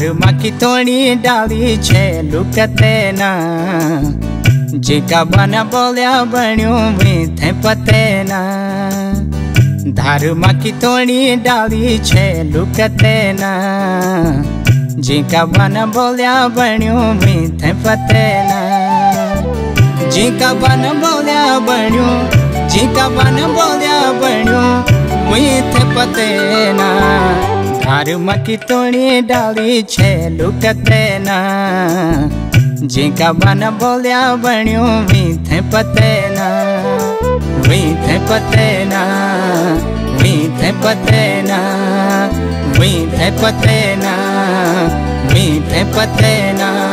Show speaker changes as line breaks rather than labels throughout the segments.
तोड़ी डाली छे लुकते ना जेका बना बोलिया बण्यो थे पते ना धारू मक्की तोड़ी डाली छे लुकते ना जेका बना बोलिया बण्यो थे पते ना जेका बना बोलिया बण्यो जेका बना बोलिया बण्यो थे पते ना धारू मकी तोड़ी डाली छे, लुकते ना। जेका बन बोलिया बण्यो मीठे पते ना। मीठे पते ना, मीठे पते ना। मीठे पते ना, मीठे पते ना।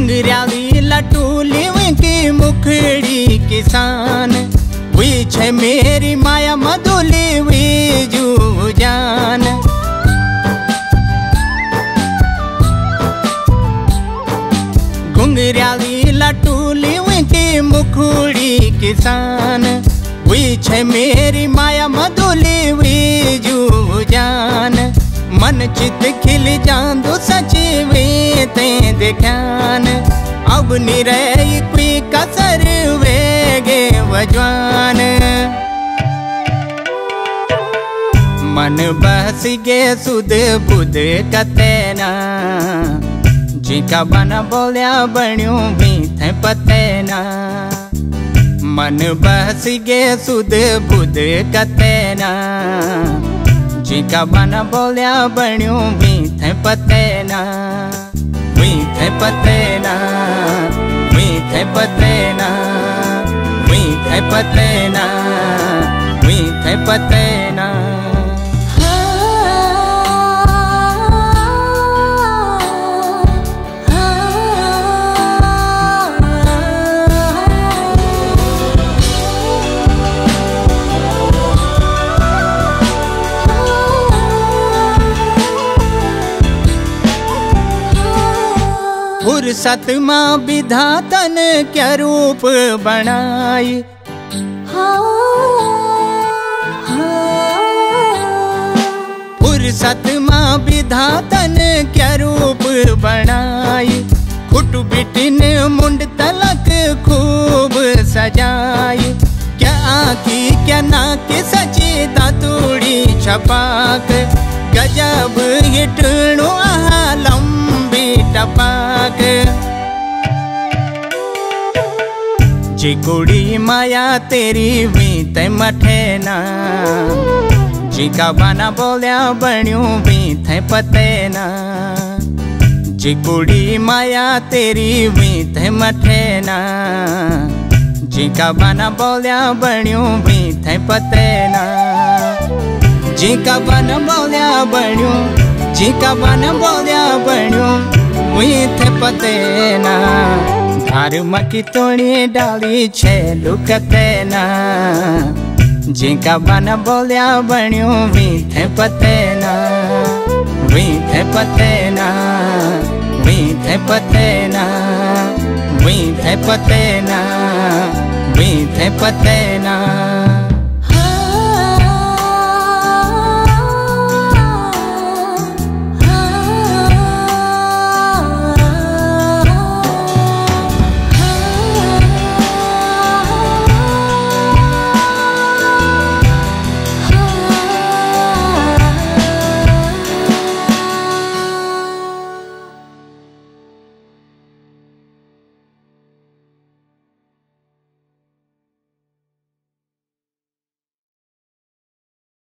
घुंघराली लटूली की मुखड़ी किसान। हुई छे मेरी माया मधुली हुई जू जान। घुंघराली लटूली की मुखड़ी किसान। हुई छे मेरी माया मधुली हुई जू जान। मन चित खिल जांदो सचिवे ते देख्यान अब निरय कोई कसर वेगे वजवान। मन बहस गे सुध बुध कतेना जिका बना बोलिया बण्यो भी थे पतेना मन बहस गे सुध बुध कतेना जिका बना बोलिया बण्यो भी थे पतेना थे पतेना थे पतेना थे पतेना थे पतेना फुर्सत माँ विधातन क्या रूप बनाई? फुर्सत माँ विधातन क्या रूप बनाई? खुट बिटिन मुंड तलक खूब सजाई। क्या आखी क्या नाक सची तूड़ी छपाक? गजब हिटणु जी कुड़ी माया, तेरी भी ते मठेना जी बना बोलिया, बण्यो थे पतेना जी कुड़ी माया, तेरी थे मठेना जी बना बोलिया, बण्यो थे पतेना जी बन बोलिया, बण्यो, जी बन बोलिया, बण्यो थे पतेना धार मकी तोड़ी डाली छे लुकते ना जिनका बना बोलिया बण्यो भी थे पतेना। भी पते पतेना भी थे पतेना। भी थे पतेना भी पते पतेना।